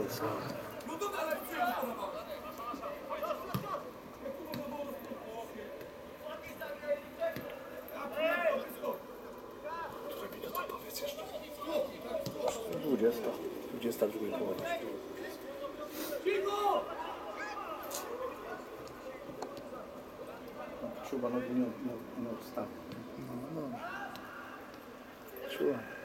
20, 22 połowa. Czuba nogi nie, nie, nie odstawia. No, no. Czuba.